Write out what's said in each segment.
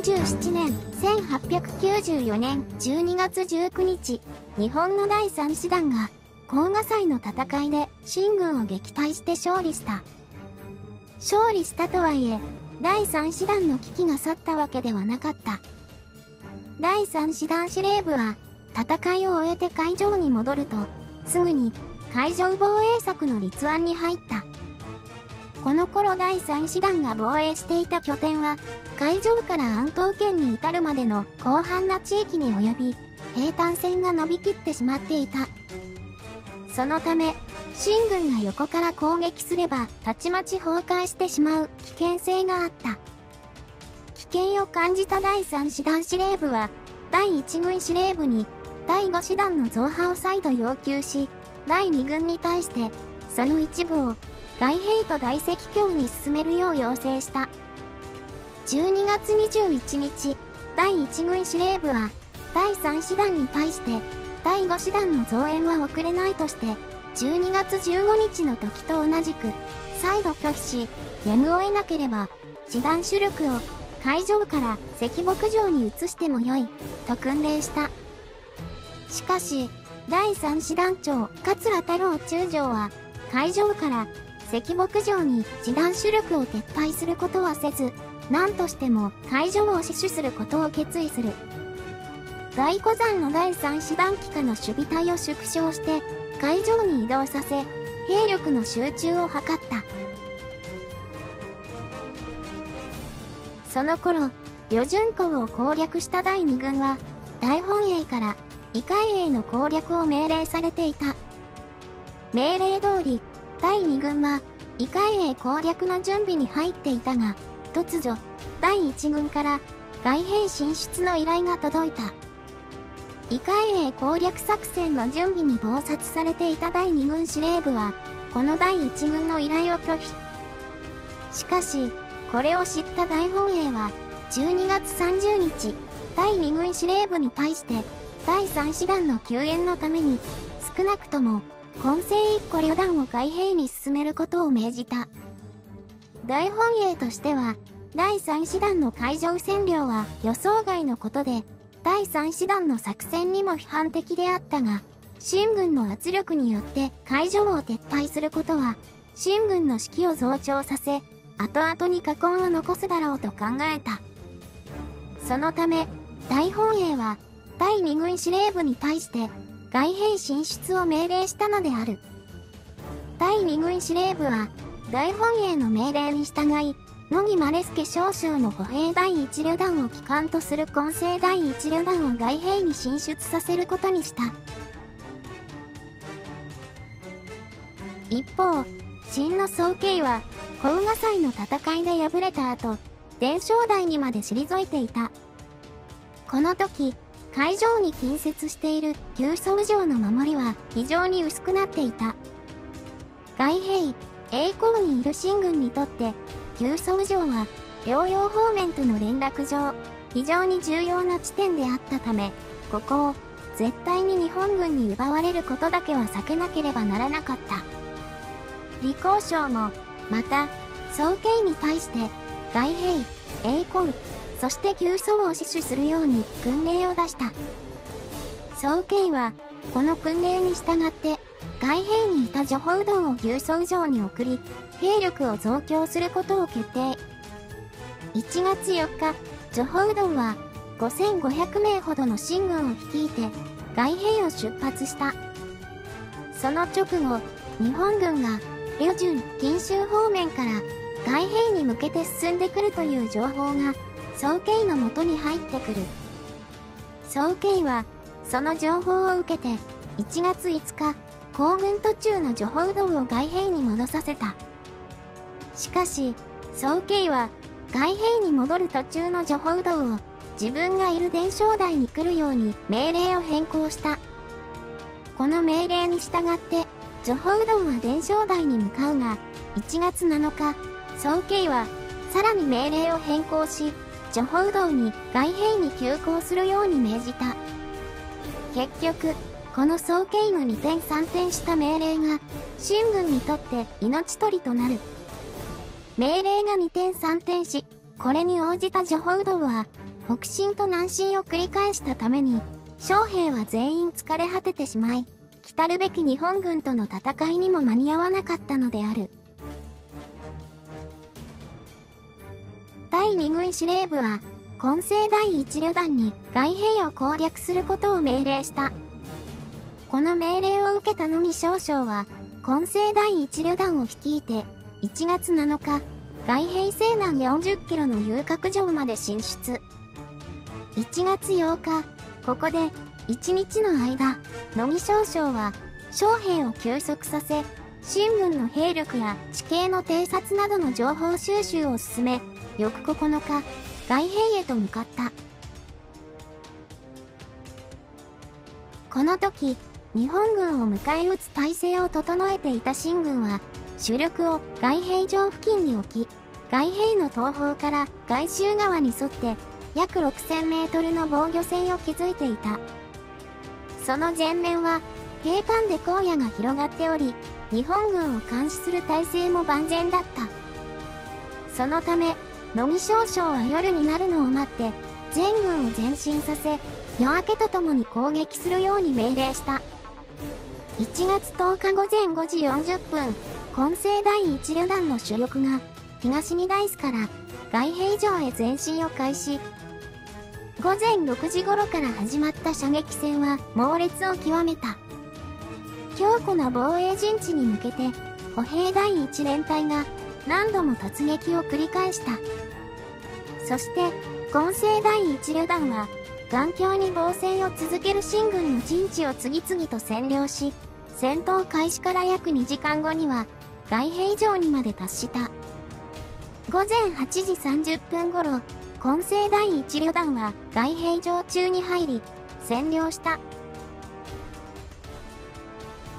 27年1894年12月19日、日本の第三師団が、黄河祭の戦いで秦軍を撃退して勝利した。勝利したとはいえ、第三師団の危機が去ったわけではなかった。第三師団司令部は、戦いを終えて会場に戻ると、すぐに海上防衛策の立案に入った。この頃第三師団が防衛していた拠点は、海上から安東県に至るまでの広範な地域に及び、平坦線が伸びきってしまっていた。そのため、秦軍が横から攻撃すれば、たちまち崩壊してしまう危険性があった。危険を感じた第3師団司令部は、第1軍司令部に、第5師団の増派を再度要求し、第2軍に対して、その一部を外兵と大石橋に進めるよう要請した。12月21日、第1軍司令部は、第3師団に対して、第5師団の増援は遅れないとして、12月15日の時と同じく、再度拒否し、やむを得なければ、師団主力を海上から石牧場に移してもよい、と訓令した。しかし、第3師団長、桂太郎中将は、海上から石牧場に師団主力を撤廃することはせず、何としても海上を死守することを決意する。大古山の第3師団機下の守備隊を縮小して、海上に移動させ、兵力の集中を図った。その頃、旅順港を攻略した第2軍は、大本営から異海営の攻略を命令されていた。命令通り、第2軍は、異海営攻略の準備に入っていたが、突如、第1軍から外兵進出の依頼が届いた。異海営攻略作戦の準備に忙殺されていた第2軍司令部は、この第1軍の依頼を拒否。しかし、これを知った大本営は、12月30日、第2軍司令部に対して、第3師団の救援のために、少なくとも混成一個旅団を海兵に進めることを命じた。大本営としては、第3師団の海上占領は予想外のことで、第3師団の作戦にも批判的であったが、新軍の圧力によって海上を撤廃することは、新軍の士気を増長させ、後々に禍根を残すだろうと考えた。そのため、大本営は、第2軍司令部に対して、外兵進出を命令したのである。第2軍司令部は、大本営の命令に従い、野木マレスケ少将の歩兵第1旅団を機関とする混成第1旅団を外兵に進出させることにした。一方、秦の総計は、黄河祭の戦いで敗れた後、伝承台にまで退いていた。この時、会場に近接している旧宗城の守りは非常に薄くなっていた。外兵、栄光にいる秦軍にとって、旧宗城は、療養方面との連絡上、非常に重要な地点であったため、ここを絶対に日本軍に奪われることだけは避けなければならなかった。李光省も、また、総計に対して、外兵、栄光、そして急走を死守するように訓令を出した。総計は、この訓令に従って、外兵にいた徐報道を牛走城に送り、兵力を増強することを決定。1月4日、徐報道は、5500名ほどの秦軍を率いて、外兵を出発した。その直後、日本軍が、旅順、錦州方面から、外兵に向けて進んでくるという情報が、総計のもとに入ってくる。総計は、その情報を受けて、1月5日、行軍途中の徐報道を外兵に戻させた。しかし、総計は、外兵に戻る途中の徐報道を、自分がいる伝承台に来るように命令を変更した。この命令に従って、徐報道は伝承台に向かうが、1月7日、総計は、さらに命令を変更し、徐報道に外兵に急行するように命じた。結局、この総計の2点3点した命令が、秦軍にとって命取りとなる。命令が2点3点し、これに応じた徐報道は、北進と南進を繰り返したために、将兵は全員疲れ果ててしまい、来るべき日本軍との戦いにも間に合わなかったのである。第2軍司令部は、混成第一旅団に外兵を攻略することを命令した。この命令を受けたのみ少将は、混成第一旅団を率いて、1月7日、外兵西南40キロの遊郭城まで進出。1月8日、ここで、1日の間、野木少将は、将兵を休息させ、新軍の兵力や地形の偵察などの情報収集を進め、翌9日、外兵へと向かった。この時、日本軍を迎え撃つ体制を整えていた新軍は、主力を外兵場付近に置き、外兵の東方から外周川に沿って約6000メートルの防御線を築いていた。その前面は、平坦で荒野が広がっており、日本軍を監視する体制も万全だった。そのため、野木少将は夜になるのを待って、全軍を前進させ、夜明けとともに攻撃するように命令した。1月10日午前5時40分、混成第一旅団の主力が、東二大スから外平城へ前進を開始。午前6時頃から始まった射撃戦は猛烈を極めた。強固な防衛陣地に向けて、歩兵第一連隊が何度も突撃を繰り返した。そして、混成第一旅団は、眼境に防戦を続ける新軍の陣地を次々と占領し、戦闘開始から約2時間後には、外兵城にまで達した。午前8時30分頃、混成第一旅団は外兵城中に入り、占領した。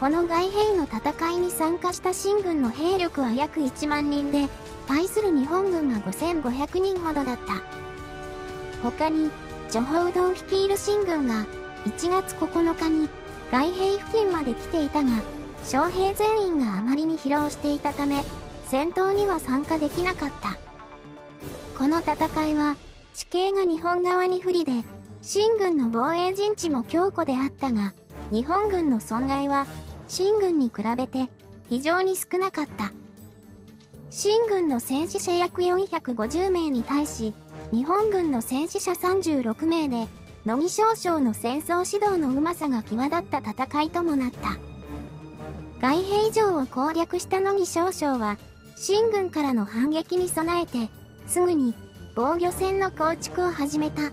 この外兵の戦いに参加した新軍の兵力は約1万人で、対する日本軍は5500人ほどだった。他に、ジョホウドン率いる新軍が1月9日に外兵付近まで来ていたが、将兵全員があまりに疲労していたため、戦闘には参加できなかった。この戦いは、地形が日本側に不利で、新軍の防衛陣地も強固であったが、日本軍の損害は新軍に比べて非常に少なかった。新軍の戦死者約450名に対し、日本軍の戦死者36名で、野木少将の戦争指導のうまさが際立った戦いともなった。外兵城を攻略した野木少将は、新軍からの反撃に備えて、すぐに防御線の構築を始めた。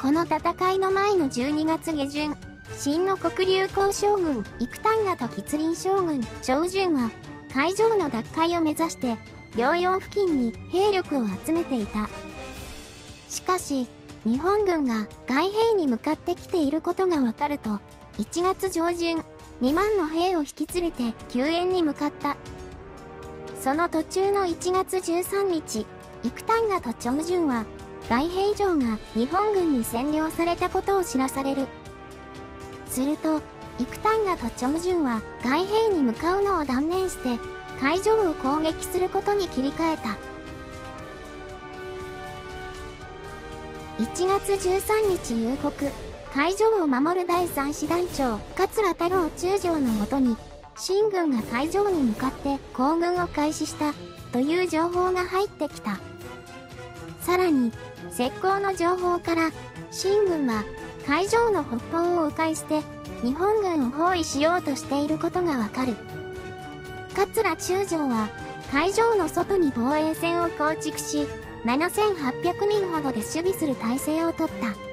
この戦いの前の12月下旬、新の黒竜江将軍、幾丹賀と吉林将軍、長順は、海上の奪回を目指して、両洋付近に兵力を集めていた。しかし、日本軍が外兵に向かってきていることがわかると、1月上旬、2万の兵を引き連れて救援に向かった。その途中の1月13日、幾丹賀と長順は外兵城が日本軍に占領されたことを知らされる。すると、幾丹賀と長順は外兵に向かうのを断念して、海上を攻撃することに切り替えた。1月13日夕刻、海上を守る第三師団長、桂太郎中将のもとに、新軍が海上に向かって行軍を開始した、という情報が入ってきた。さらに、石膏の情報から、新軍は海上の北方を迂回して、日本軍を包囲しようとしていることがわかる。桂中将は、海上の外に防衛線を構築し、7800人ほどで守備する体制をとった。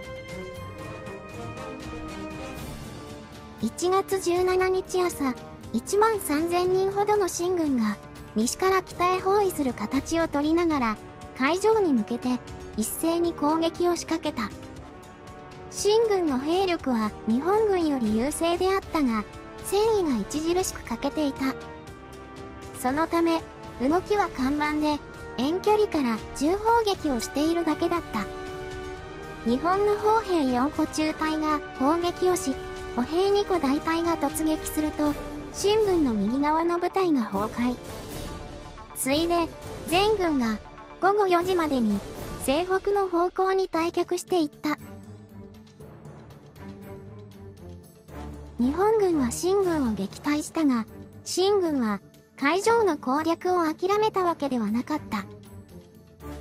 1月17日朝、1万3000人ほどの新軍が、西から北へ包囲する形をとりながら、海上に向けて一斉に攻撃を仕掛けた。新軍の兵力は日本軍より優勢であったが、戦意が著しく欠けていた。そのため、動きは看板で、遠距離から重砲撃をしているだけだった。日本の砲兵4個中隊が砲撃をし、歩兵2個大隊が突撃すると、新軍の右側の部隊が崩壊。ついで、全軍が午後4時までに西北の方向に退却していった。日本軍は新軍を撃退したが、新軍は海上の攻略を諦めたわけではなかった。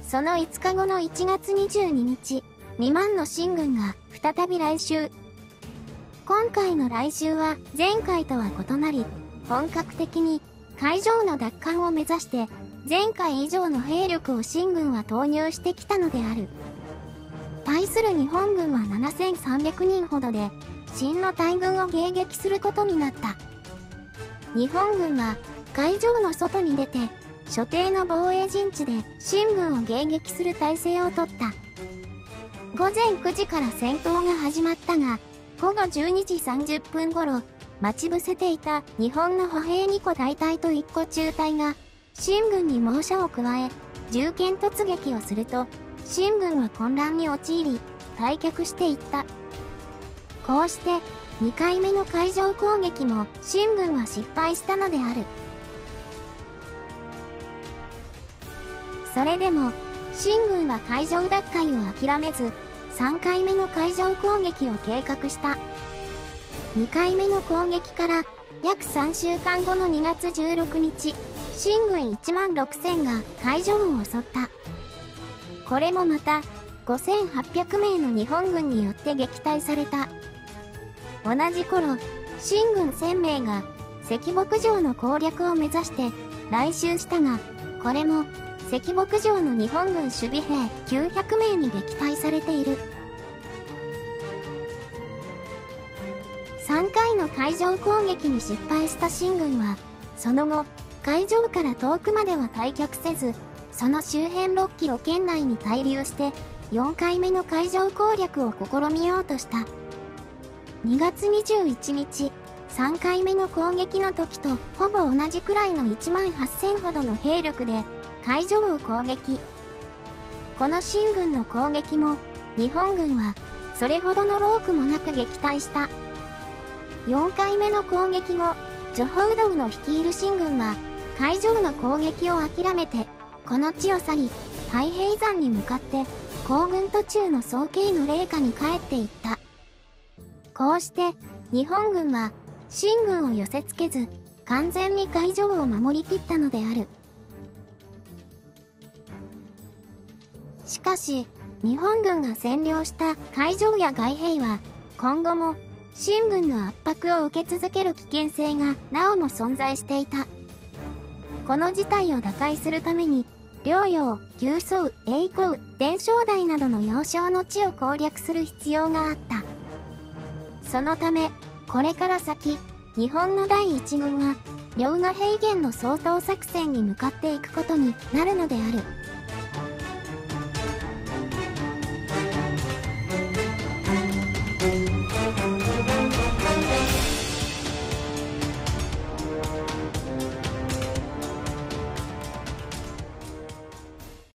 その5日後の1月22日、2万の新軍が再び来襲。今回の来襲は前回とは異なり、本格的に海上の奪還を目指して前回以上の兵力を新軍は投入してきたのである。対する日本軍は7300人ほどで、秦の大軍を迎撃することになった。日本軍は海上の外に出て、所定の防衛陣地で新軍を迎撃する体制をとった。午前9時から戦闘が始まったが、午後12時30分頃、待ち伏せていた日本の歩兵2個大隊と1個中隊が、新軍に猛者を加え、銃剣突撃をすると、新軍は混乱に陥り、退却していった。こうして、2回目の海上攻撃も新軍は失敗したのである。それでも、新軍は海上奪回を諦めず、3回目の海上攻撃を計画した。2回目の攻撃から約3週間後の2月16日、新軍1万6000が海上を襲った。これもまた、5800名の日本軍によって撃退された。同じ頃、新軍1000名が石牧場の攻略を目指して来襲したが、これも石牧場の日本軍守備兵900名に撃退されている。3回の海上攻撃に失敗した新軍は、その後、海上から遠くまでは退却せず、その周辺6キロ圏内に滞留して、4回目の海上攻略を試みようとした。2月21日、3回目の攻撃の時とほぼ同じくらいの1万8000ほどの兵力で海上を攻撃。この新軍の攻撃も日本軍はそれほどの労苦もなく撃退した。4回目の攻撃後、ジョホウドウの率いる新軍は海上の攻撃を諦めてこの地を去り太平山に向かって行軍途中の総計の霊下に帰っていった。こうして、日本軍は、新軍を寄せ付けず、完全に海上を守りきったのである。しかし、日本軍が占領した海上や外兵は、今後も、新軍の圧迫を受け続ける危険性がなおも存在していた。この事態を打開するために、領陽、急宗、栄光、伝承台などの要衝の地を攻略する必要があった。そのため、これから先、日本の第一軍が、両河平原の総統作戦に向かっていくことになるのである。